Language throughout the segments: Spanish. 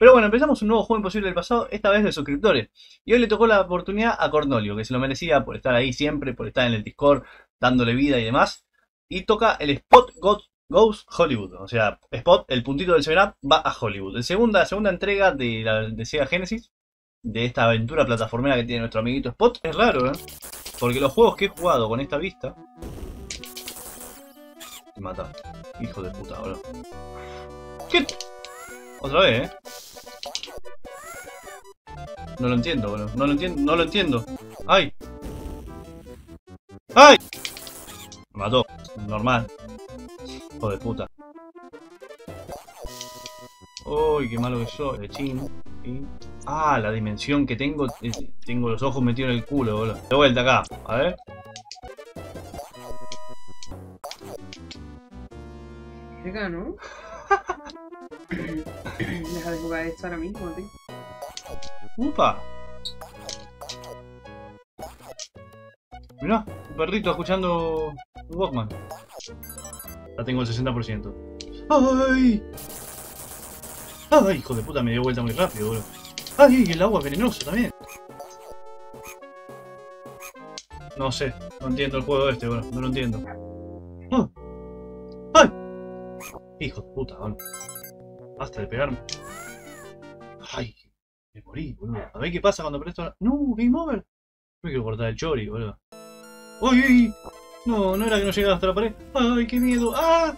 Pero bueno, empezamos un nuevo juego imposible del pasado, esta vez de suscriptores. Y hoy le tocó la oportunidad a Cornolio, que se lo merecía por estar ahí siempre, por estar en el Discord, dándole vida y demás. Y toca el Spot Goes Hollywood. O sea, Spot, el puntito del 7 va a Hollywood. La segunda, segunda entrega de, la, de Sega Genesis, de esta aventura plataformera que tiene nuestro amiguito Spot. Es raro, ¿eh? Porque los juegos que he jugado con esta vista... Te mata. Hijo de puta, bro. ¿Qué? Otra vez, ¿eh? No lo entiendo, bro. No lo entiendo, no lo entiendo. ¡Ay! ¡Ay! Me mató. Normal. Hijo de puta. Uy, qué malo que soy. De chin. Ah, la dimensión que tengo. tengo los ojos metidos en el culo, boludo. De vuelta acá. A ver. Venga, ¿no? Deja de jugar esto ahora mismo, tío. ¡Upa! Mirá, un perrito escuchando Walkman. Ya tengo el 60%. ¡Ay! ¡Ay, hijo de puta! Me dio vuelta muy rápido, boludo. ¡Ay, el agua venenosa también! No sé, no entiendo el juego este, boludo. No lo entiendo. ¡Ah! ¡Ay! Hijo de puta, boludo. Basta de pegarme. ¡Ay! Me morí, boludo. A ver qué pasa cuando presto... ¡No! ¡Game over! Me quiero cortar el chori, boludo. ¡Ay, ay! No, no era que no llegaba hasta la pared. ¡Ay, qué miedo! ¡Ah!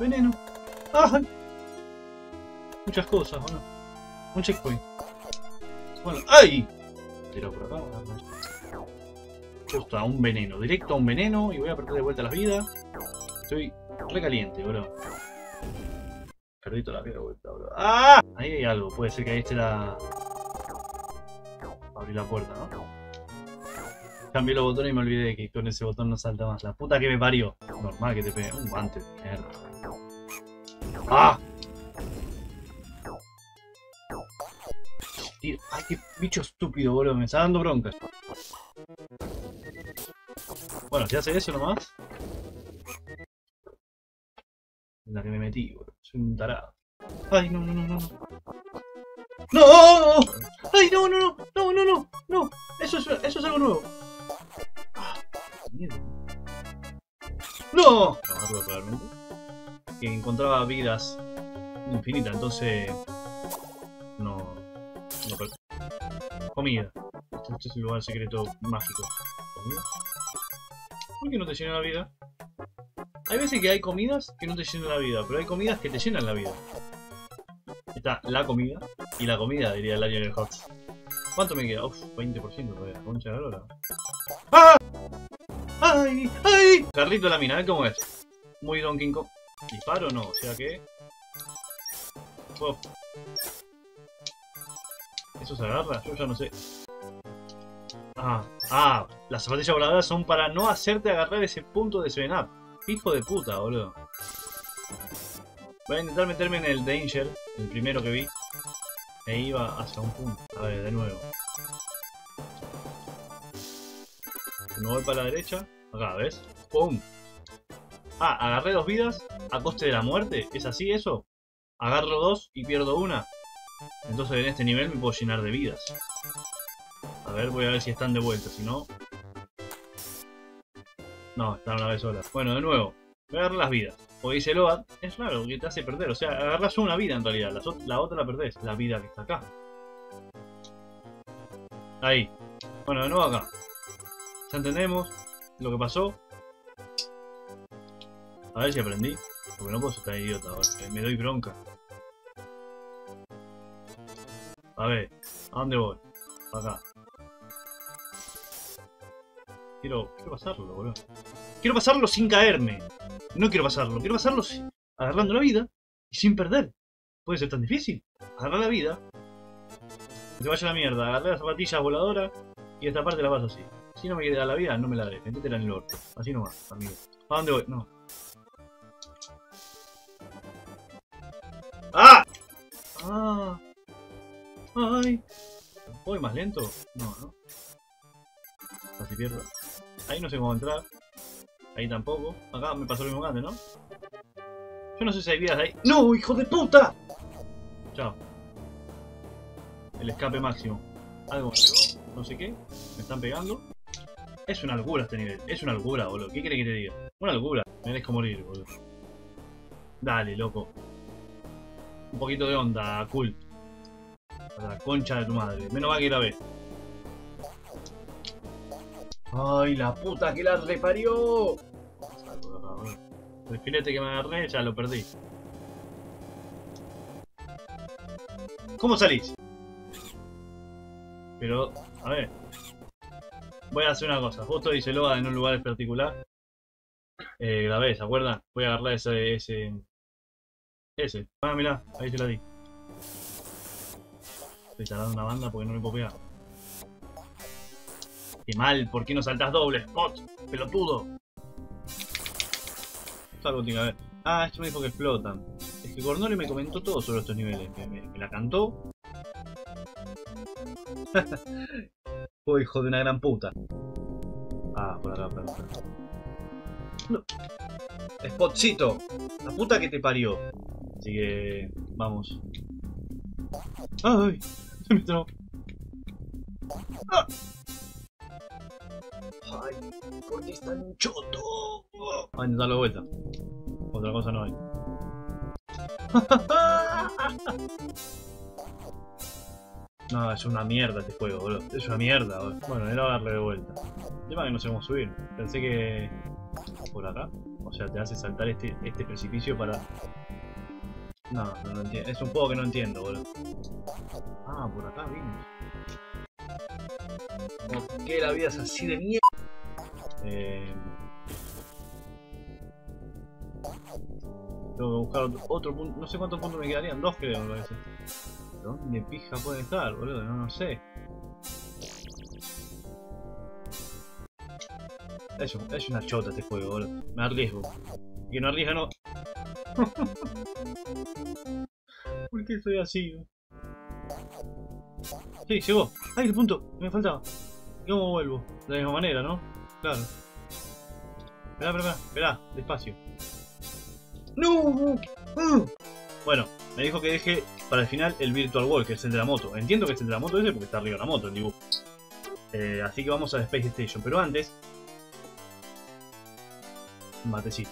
Veneno. ¡Ay! Muchas cosas, ¿o no? Un checkpoint. Bueno, ¡ay! Tiro por acá. Justo a un veneno. Directo a un veneno y voy a perder de vuelta las vidas. Estoy recaliente, bro. Perdí toda la vida de vuelta, bro. ¡Ah! Ahí hay algo. Puede ser que ahí esté la... Abrir la puerta, ¿no? Cambié los botones y me olvidé que con ese botón no salta más. La puta que me parió. Normal que te pegue. Un guante, mierda. ¡Ah! Ay, qué bicho estúpido, boludo. Me está dando bronca. Bueno, si hace eso nomás. En la que me metí, boludo. Soy un tarado. Ay, no, no, no, no. ¡No! ¡Ay, no, no, no! ¡No, no, no! ¡No! Eso es, eso es algo nuevo. ¡No! Que encontraba vidas infinitas, entonces... No... no Comida. Este, este, es el lugar secreto mágico. ¿Comida? ¿Por qué no te llena la vida? Hay veces que hay comidas que no te llenan la vida, pero hay comidas que te llenan la vida. Está la comida y la comida, diría el Lionel Hawks. ¿Cuánto me queda? Uf, 20% todavía, concha de la ¡Ah! ¡Ay! ¡Ay! Carlito la mina, a ver cómo es. Muy Donkey Kong. ¿Disparo no? O sea que... ¿Eso se agarra? Yo ya no sé. Ah, ah, las zapatillas voladoras son para no hacerte agarrar ese punto de 7-Up. Hijo de puta, boludo. Voy a intentar meterme en el Danger, el primero que vi. E iba hacia un punto. A ver, de nuevo. Me voy para la derecha. Acá, ¿ves? ¡Pum! Ah, agarré dos vidas a coste de la muerte. ¿Es así eso? Agarro dos y pierdo una. Entonces en este nivel me puedo llenar de vidas. A ver, voy a ver si están de vuelta. Si no... No, están una vez sola. Bueno, de nuevo. Voy a agarrar las vidas. Porque dice Load, es raro que te hace perder. O sea, agarras una vida en realidad. La, otra la perdés. La vida que está acá. Ahí. Bueno, de nuevo acá. Ya entendemos lo que pasó. A ver si aprendí. Porque no puedo ser tan idiota ahora. Me doy bronca. A ver, ¿a dónde voy? Acá. Quiero, quiero pasarlo, boludo. Quiero pasarlo sin caerme. No quiero pasarlo. Quiero pasarlo agarrando la vida y sin perder. Puede ser tan difícil. Agarrar la vida. Que se vaya la mierda. Agarrar las zapatillas voladoras y esta parte la paso así. Si no me queda la vida, no me la haré. Métetela en el orto. Así nomás, amigo. ¿A dónde voy? No. ¡Ah! ¡Ah! ¡Ay! ¿Voy más lento? No, ¿no? Casi pierdo. Ahí no sé cómo entrar. Ahí tampoco. Acá me pasó lo mismo grande, ¿no? Yo no sé si hay vidas ahí. ¡No, hijo de puta! Chao. el escape máximo. Algo me pegó, no sé qué. Me están pegando. Es una locura este nivel. Es una locura, boludo. ¿Qué querés que te diga? Una locura. Me merezco morir, boludo. Dale, loco. Un poquito de onda, cool. A la concha de tu madre. Menos va que ve. ¡Ay, la puta que la reparió! El filete que me agarré ya lo perdí. ¿Cómo salís? Pero, a ver. Voy a hacer una cosa. Justo dice Loga en un lugar particular. Eh, grabé, ¿se acuerdan? Voy a agarrar ese... Ese. Ese. Ah, mirá, ahí se la di. Estoy tardando una banda porque no me puedo pegar. Qué mal, ¿por qué no saltas doble? Spot, pelotudo. Tiene que ver. Ah, esto me dijo que explotan. Es que Gornoli me comentó todo sobre estos niveles. Me la cantó. oh, hijo de una gran puta. Ah, por acá, por acá. No. Spotcito. La puta que te parió. Así que... Vamos. ¡Ay! Se me trabó. ¡Ah! ¡Ay! ¿Por qué es choto? Voy a de vuelta. Otra cosa no hay. No, es una mierda este juego, boludo. Es una mierda, boludo. Bueno, era darle de vuelta. El tema que no sé cómo subir. Pensé que... Por acá. O sea, te hace saltar este, este precipicio para... No, no lo entiendo. Es un juego que no entiendo, boludo. Ah, por acá vimos. ¿Por qué la vida es así de mierda? Eh... Tengo que buscar otro, punto. No sé cuántos puntos me quedarían. Dos creo, me parece. ¿Dónde pija puede estar, boludo? No, no sé. Es, un- es una chota este juego, boludo. Me arriesgo. Que no arriesga no. ¿Por qué soy así? Sí, llegó. ¡Ay, el punto! Me faltaba. ¿Y cómo vuelvo? De la misma manera, ¿no? Claro. Esperá, esperá. Esperá, despacio. ¡No! ¡Ah! Bueno, me dijo que deje para el final el Virtual Wall, que es el de la moto. Entiendo que es el de la moto ese porque está arriba de la moto el dibujo. Eh, así que vamos a la Space Station. Pero antes... Matecito.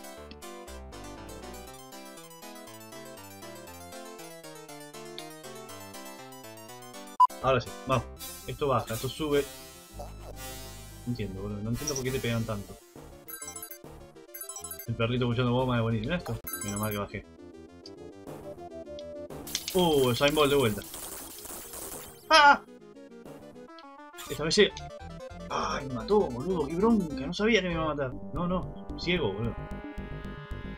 Ahora sí, vamos. Esto baja, esto sube. Entiendo, boludo. No entiendo por qué te pegan tanto. El perrito escuchando bomba es buenísimo. ¿Mira esto? Menos mal que bajé. Uh, el Sign Ball de vuelta. ¡Ah! Esta vez llega. ¡Ay, me mató, boludo! ¡Qué bronca! No sabía que me iba a matar. No, no. Ciego, boludo.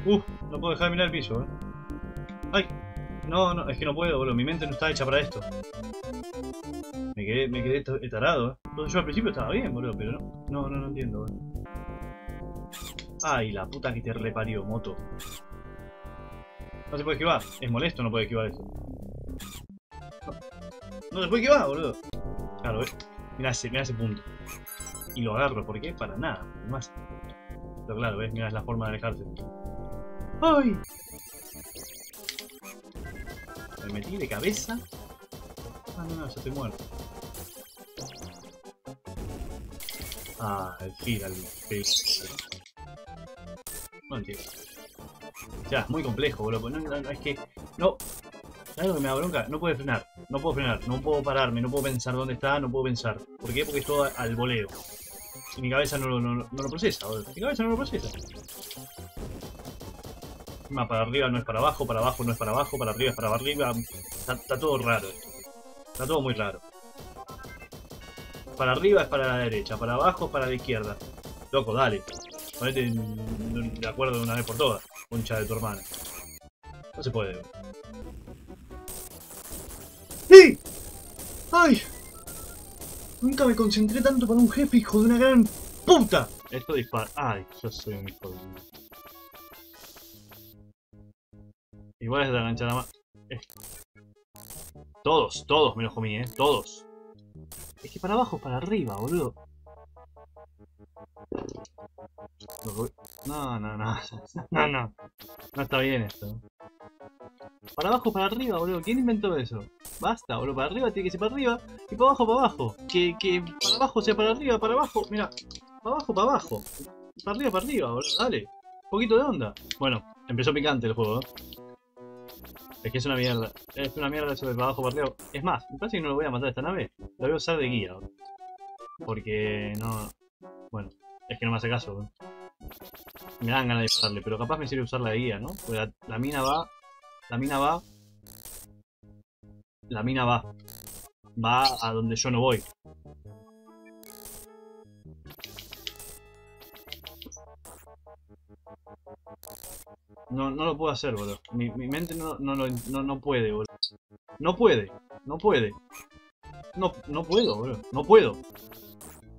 Uh, no puedo dejar de mirar el piso, eh. ¡Ay! No, no, es que no puedo, boludo. Mi mente no está hecha para esto. Me quedé, me quedé tarado, eh. Entonces yo al principio estaba bien, boludo, pero no. No, no, no entiendo, boludo. Ay, la puta que te reparió, moto. No se puede esquivar. Es molesto no puede esquivar eso. No, no se puede esquivar, boludo. Claro, eh. Mirá ese, mirá ese punto. Y lo agarro, ¿por qué? Para nada, más. Pero claro, ves, mirá, es la forma de alejarse. ¡Ay! Me metí de cabeza. Ah, no, no, ya estoy muerto. Ah, el pez. No entiendo. Ya, es muy complejo, boludo. Es que. No. ¿Sabes lo que me da bronca? No puedo frenar. No puedo frenar. No puedo pararme. No puedo pensar dónde está. No puedo pensar. ¿Por qué? Porque es todo al voleo. Y mi cabeza no, lo- no lo procesa, boludo. Mi cabeza no lo procesa. Encima, para arriba no es para abajo, para abajo no es para abajo, para arriba es para arriba. Está, está todo raro esto. Está todo muy raro. Para arriba es para la derecha, para abajo es para la izquierda. Loco, dale. Ponete de acuerdo de una vez por todas, concha de tu hermana. No se puede. ¡Sí! ¡Ay! Nunca me concentré tanto para un jefe, hijo de una gran puta. Esto dispara. Ay, yo soy un hijo de. Igual es de la ganchada más. Todos, todos me los comí, eh. Todos. Es que para abajo para arriba, boludo. No, no, no. No, no. No está bien esto. Para abajo, para arriba, boludo. ¿Quién inventó eso? Basta, boludo. Para arriba tiene que ser para arriba. Y para abajo, para abajo. Que, que para abajo sea para arriba, para abajo. Mira, para abajo, para abajo. Para arriba, para arriba, boludo. Dale. Un poquito de onda. Bueno, empezó picante el juego, ¿eh? Es que es una mierda. Es una mierda eso de para abajo, para arriba. Es más, que no lo voy a matar a esta nave. La voy a usar de guía. Porque no... Bueno, es que no me hace caso. Me dan ganas de dispararle, pero capaz me sirve usarla de guía, ¿no? Porque la mina va... La mina va... La mina va. Va a donde yo no voy. No, no lo puedo hacer, boludo. Mi, mi mente no, no, no, no puede, boludo. No puede. No puede. No, no puedo, boludo. No puedo.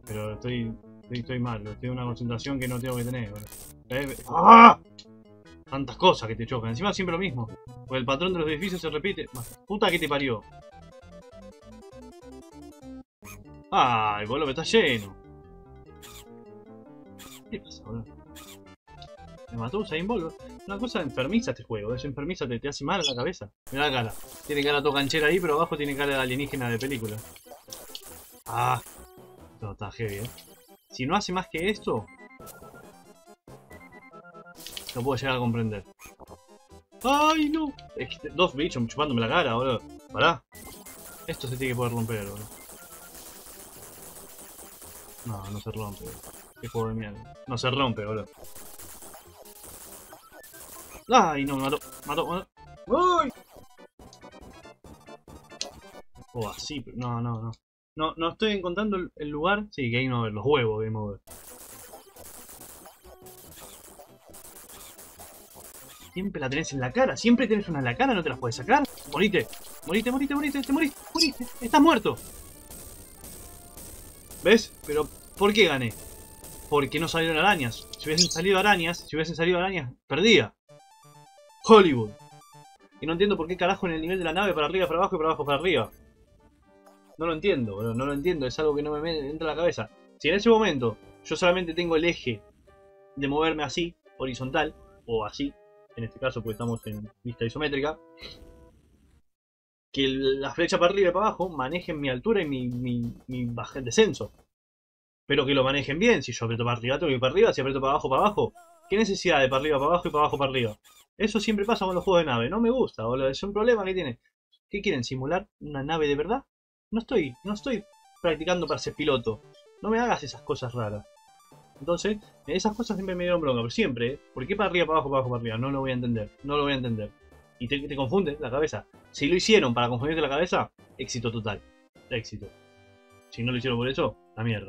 Pero estoy, estoy, mal. en una concentración que no tengo que tener, boludo. Eh, ¡Ah! Tantas cosas que te chocan. Encima siempre lo mismo. Porque el patrón de los edificios se repite. Puta que te parió. Ay, boludo, me está lleno. ¿Qué pasa, boludo? Me mató Bolt. boludo. Una cosa enfermiza este juego. Es enfermiza, te, te hace mal a la cabeza. Mira la cara. Tiene cara todo canchera ahí, pero abajo tiene cara de alienígena de película. Ah. Esto está heavy, eh. Si no hace más que esto, lo puedo llegar a comprender. ¡Ay, no! Dos bichos chupándome la cara, boludo. Pará. Esto se tiene que poder romper, boludo. No, no se rompe. Qué juego de mierda. No se rompe, boludo. ¡Ay, no! Me mató. Mató, mató. ¡Uy! Oh, así, pero... No, no, no. No, no estoy encontrando el, lugar. Sí, Game Over. Los huevos, Game Over. Siempre la tenés en la cara, siempre tenés una en la cara, no te las puedes sacar. Morite, morite, morite, morite, te moriste, moriste, estás muerto. ¿Ves? Pero, ¿por qué gané? Porque no salieron arañas. Si hubiesen salido arañas, si hubiesen salido arañas, perdía. Hollywood. Y no entiendo por qué carajo en el nivel de la nave para arriba, para abajo y para abajo, para arriba. No lo entiendo, boludo, no lo entiendo, es algo que no me entra a la cabeza. Si en ese momento yo solamente tengo el eje de moverme así, horizontal, o así, en este caso porque estamos en vista isométrica, que la flecha para arriba y para abajo manejen mi altura y mi, mi, mi baja- descenso. Pero que lo manejen bien, si yo aprieto para arriba, tengo que para arriba, si aprieto para abajo, para abajo. ¿Qué necesidad de para arriba, para abajo y para abajo, para arriba? Eso siempre pasa con los juegos de nave, no me gusta, boludo, es un problema que tiene. ¿Qué quieren, simular una nave de verdad? No estoy, no estoy practicando para ser piloto. No me hagas esas cosas raras. Entonces, esas cosas siempre me dieron bronca, pero siempre, ¿eh? ¿por qué para arriba, para abajo, para abajo, para arriba? No lo voy a entender, no lo voy a entender. Y te, te confunde la cabeza. Si lo hicieron para confundirte la cabeza, éxito total. Éxito. Si no lo hicieron por eso, la mierda.